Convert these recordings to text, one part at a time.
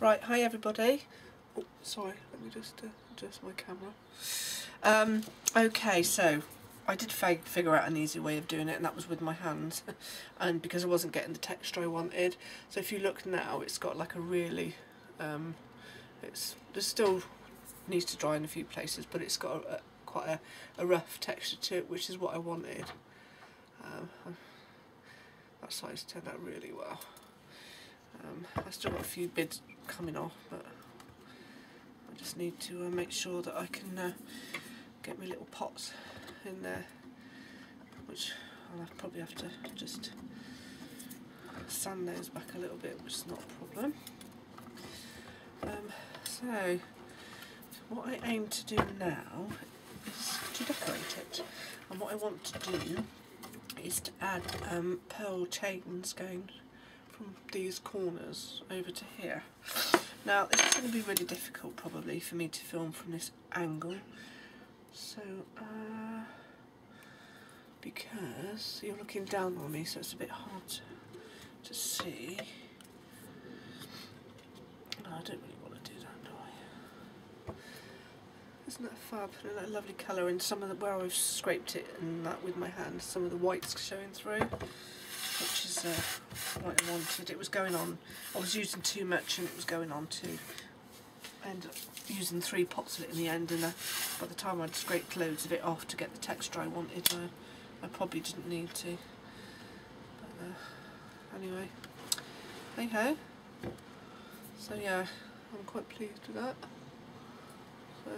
Right, hi everybody. Oh, sorry, let me just uh, adjust my camera. Um, okay, so I did figure out an easy way of doing it and that was with my hands and because I wasn't getting the texture I wanted. So if you look now it's got like a really, um, it's there's still needs to dry in a few places but it's got a, a, quite a, a, rough texture to it which is what I wanted. Um, that size turned out really well. Um, I still got a few bits coming off, but I just need to uh, make sure that I can uh, get my little pots in there, which I'll have, probably have to just sand those back a little bit, which is not a problem. Um, so, what I aim to do now is to decorate it, and what I want to do is to add um, pearl chains going from these corners over to here. Now this is going to be really difficult probably for me to film from this angle. So, uh, because you're looking down on me so it's a bit hard to, to see. No, I don't really want to do that, do I? Isn't that fab? Isn't that lovely colour? And some of the, where I've scraped it and that with my hand, some of the white's showing through which is uh, what I wanted. It was going on, I was using too much and it was going on too. I ended up using three pots of it in the end and uh, by the time I'd scraped loads of it off to get the texture I wanted, uh, I probably didn't need to. But uh, anyway, hey ho. So yeah, I'm quite pleased with that. So,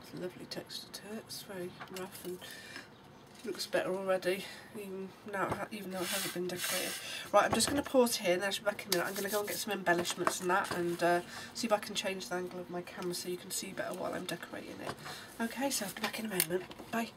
it's a lovely texture to it, it's very rough and looks better already, even, now, even though it hasn't been decorated. Right, I'm just going to pause here and then I'll be back in a minute. I'm going to go and get some embellishments and that and uh, see if I can change the angle of my camera so you can see better while I'm decorating it. Okay, so I'll be back in a moment. Bye.